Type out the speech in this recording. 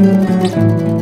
Música